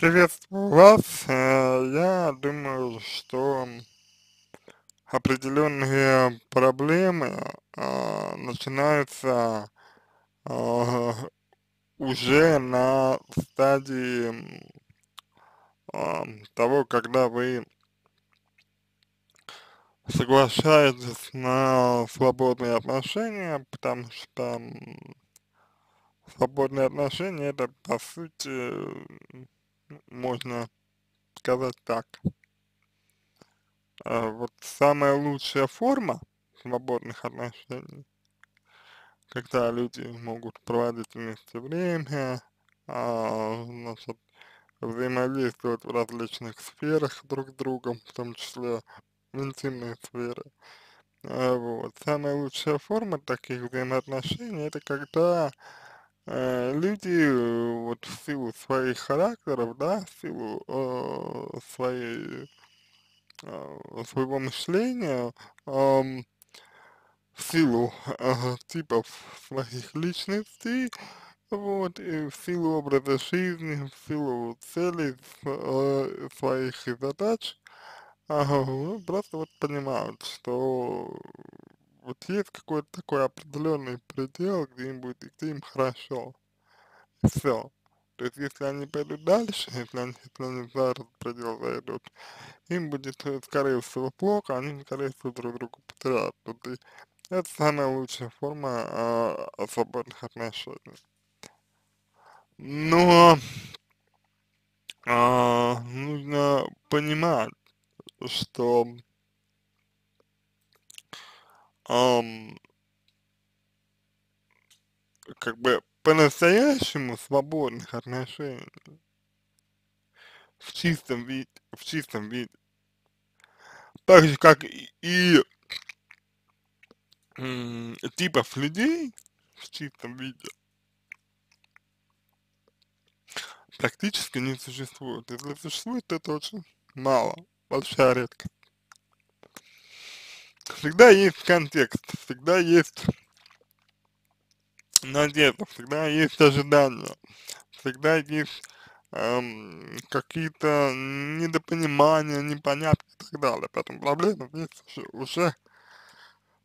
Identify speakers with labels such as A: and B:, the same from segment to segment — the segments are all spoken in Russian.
A: Приветствую вас. Э, Я думаю, что определенные проблемы а, начинаются а, уже на стадии того, когда вы соглашаетесь на свободные отношения, потому что свободные отношения это по сути можно сказать так. А, вот самая лучшая форма свободных отношений, когда люди могут проводить вместе время, а, значит, взаимодействовать в различных сферах друг с другом, в том числе в интимной сфере. А, вот. Самая лучшая форма таких взаимоотношений это когда э, люди э, вот в силу своих характеров, да, в силу э, своей э, своего мышления, ам, в силу э, типов своих личностей, вот, и в силу образа жизни, в силу целей э, своих задач, ну, просто вот понимают, что вот есть какой-то такой определенный предел, где им будет, где им хорошо, и все. То есть, если они пойдут дальше, если они, если они за этот предел зайдут, им будет, э, скорее всего, плохо, они, скорее всего, друг друга потеряют. И это самая лучшая форма а, свободных отношений. Но а, нужно понимать, что ам, как бы по-настоящему свободных отношений в чистом виде, в чистом виде, так же как и, и м, типов людей в чистом виде практически не существует. Если существует, то это очень мало, большая редкость. Всегда есть контекст, всегда есть надежда, всегда есть ожидания, всегда есть эм, какие-то недопонимания, непонятки и так далее. Поэтому проблема здесь уже, уже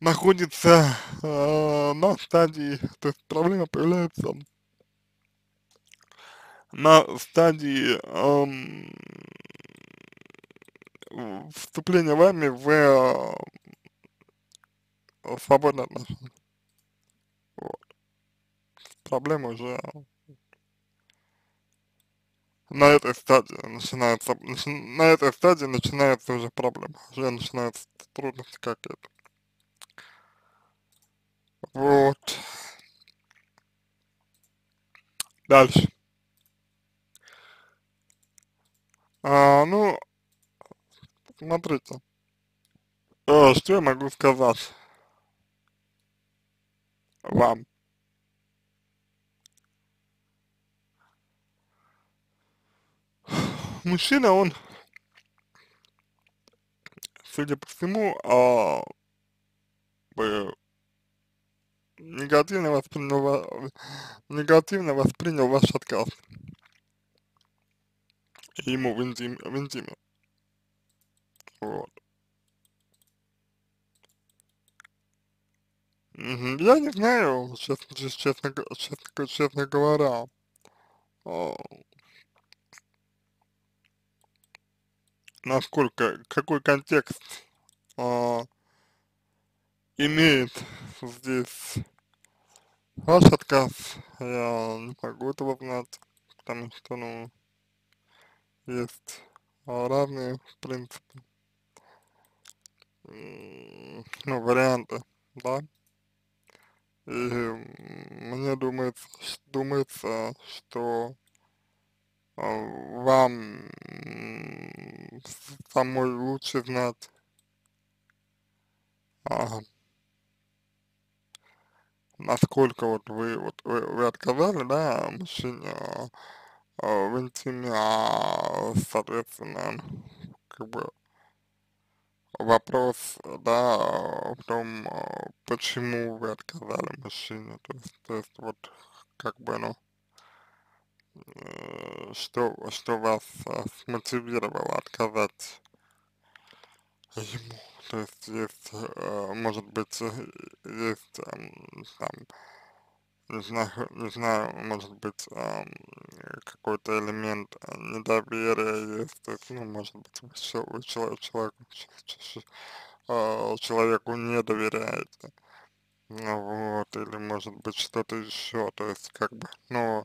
A: находится э, на стадии, то есть проблема появляется на стадии эм, вступления вами в свободные отношения. Вот. Проблема уже на этой стадии начинается, начи- на этой стадии начинается уже проблема, уже начинаются трудности какие-то. Вот. Дальше. А, ну, смотрите, э, что я могу сказать вам? Мужчина, он, судя по всему, а, негативно воспринял, негативно воспринял ваш отказ ему в интиме, в интиме. Вот. Я не знаю, честно, чес- честно, честно, честно говоря, а, насколько, какой контекст а, имеет здесь ваш отказ, я не могу этого знать, потому что, ну, есть разные, в принципе, ну, варианты, да, и м, мне думается, думается, что а, вам самой лучше знать, а, насколько вот вы, вот вы, вы отказали, да, мужчине а, в интиме, а, соответственно, как бы вопрос, да, в том, а, почему вы отказали мужчине, то есть, то есть вот, как бы, ну, э, что, что вас э, смотивировало отказать ему, то есть есть, э, может быть, есть э, там, не знаю, не знаю, может быть, э, какой-то элемент недоверия есть, то есть, ну, может быть, вы, чел- вы человек, человеку, э, человеку не доверяете, ну вот, или может быть что-то еще, то есть, как бы, ну,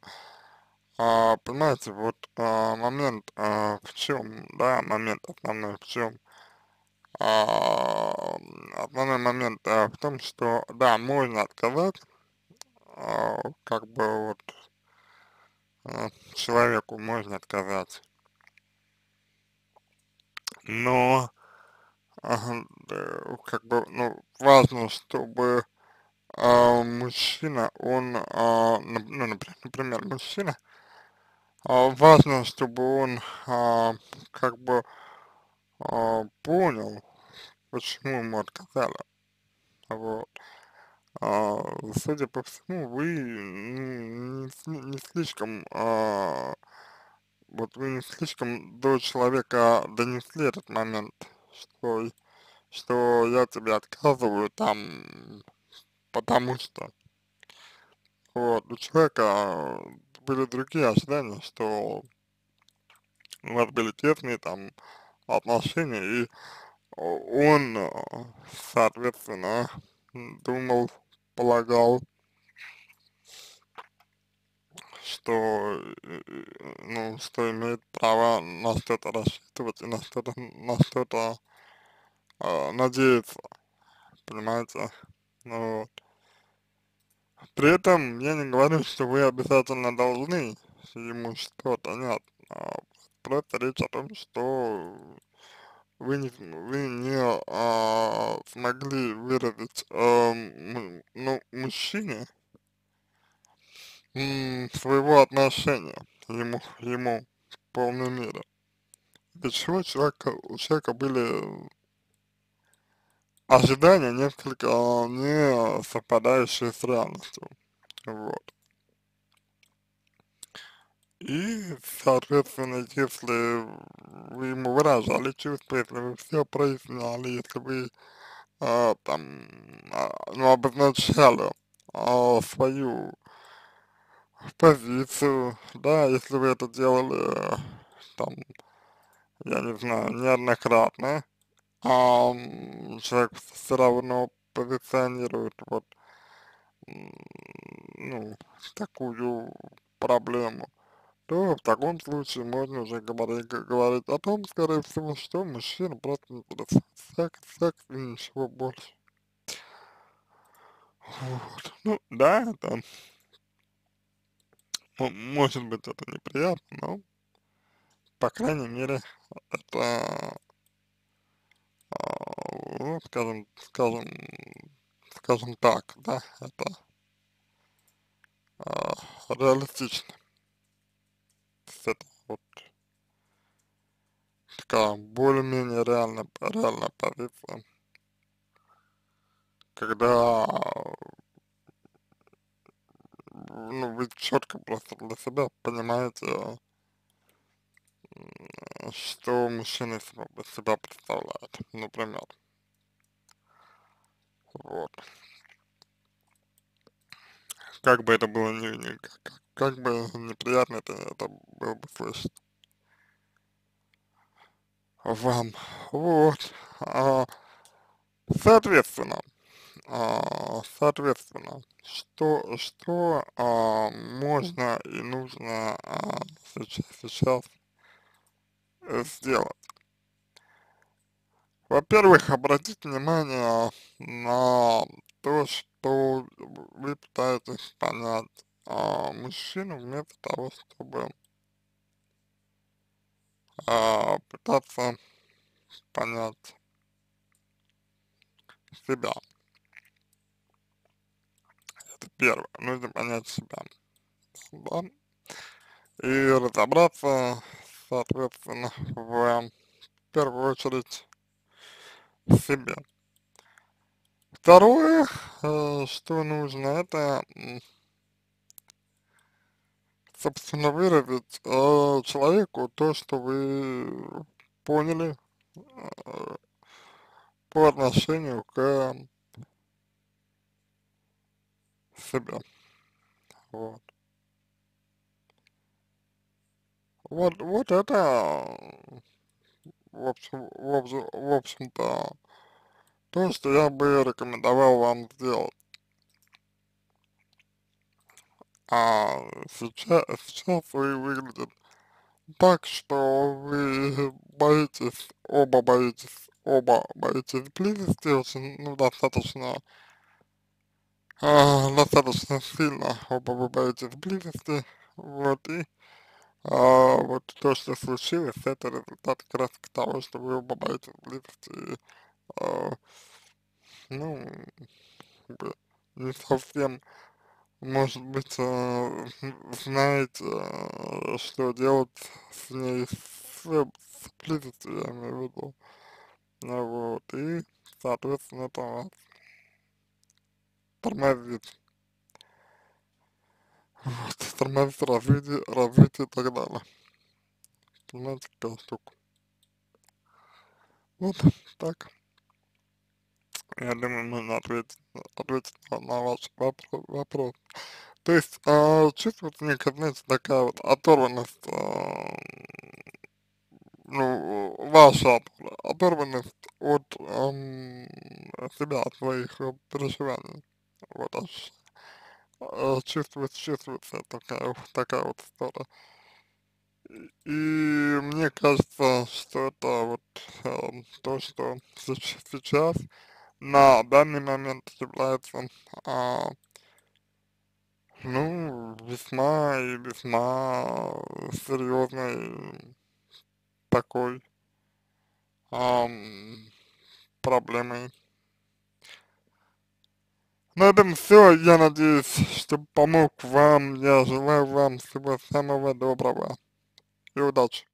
A: а, понимаете, вот а, момент а, в чем, да, момент основной в чем, а, основной момент а, в том, что, да, можно отказать, а, как бы вот а, человеку можно отказать, но, ага, как бы, ну, важно, чтобы а, мужчина, он, а, ну, например, например, мужчина, а, важно, чтобы он, а, как бы, а, понял, почему ему отказали, вот. А, судя по всему, вы не, не слишком, а, вот вы не слишком до человека донесли этот момент, что, что я тебе отказываю там, потому что, вот, у человека были другие ожидания, что у вас были тесные там отношения, и он, э, соответственно, думал, полагал, что, э, ну, что имеет право на что-то рассчитывать и на что-то, на что-то э, надеяться, понимаете? Ну, вот. При этом я не говорю, что вы обязательно должны ему что-то, нет. А, Просто речь о том, что вы не, вы не а, смогли выразить а, ну, мужчине своего отношения ему, ему в полной мере. Для чего человека, у человека были ожидания несколько не совпадающие с реальностью. Вот. И, соответственно, если вы ему выражали чувства, если вы все проясняли, если вы а, там, а, ну, обозначали а, свою позицию, да, если вы это делали, там, я не знаю, неоднократно, а человек все равно позиционирует вот, ну, такую проблему, то в таком случае можно уже говорить, говорить о том, скорее всего, что мужчина просто интересует секс, секс и ничего больше. Вот. Ну, да, это, м- может быть, это неприятно, но, по крайней мере, это, ну, скажем, скажем, скажем так, да, это а, реалистично. Это вот такая более-менее реальная, реальная позиция, когда ну, вы четко просто для себя понимаете, что мужчина из себя, представляет, например. Вот. Как бы это было не, не- как, как- бы неприятно это, это было бы слышать вам. Вот. А, соответственно, а, соответственно, что, что а, можно и нужно а, сейчас, сейчас сделать? Во-первых, обратить внимание на то, что вы пытаетесь понять а, мужчину вместо того, чтобы а, пытаться понять себя. Это первое. Нужно понять себя. Да? И разобраться, соответственно, в первую очередь себе. Второе, э, что нужно, это собственно, выразить э, человеку то, что вы поняли э, по отношению к себе. Вот. Вот, вот это, в общем, в общем, общем-то, то, что я бы рекомендовал вам сделать. А сейчас, сейчас вы выглядите так, что вы боитесь, оба боитесь, оба боитесь близости, очень, ну, достаточно, а, достаточно сильно оба вы боитесь близости, вот, и а, вот то, что случилось, это результат как раз того, что вы оба боитесь близости, и, а, ну, не совсем может быть, э, знаете, э, что делать с ней, с, с близостью, я имею в виду. Ну вот, и, соответственно, это вас тормозит. Вот, тормозит развитие, развитие и так далее. Понимаете, какая штука. Вот, так. Я думаю, можно ответить, ответить на, ваш вопрос. вопрос. То есть, э, чувствуется некая, знаете, такая вот оторванность, э, ну, ваша оторванность от э, себя, от своих э, переживаний. Вот аж э, чувствуется, чувствуется такая, такая вот история. И мне кажется, что это вот э, то, что сейчас на данный момент является, а, ну, весьма и весьма серьезной такой а, проблемой. На этом все. Я надеюсь, что помог вам. Я желаю вам всего самого доброго и удачи.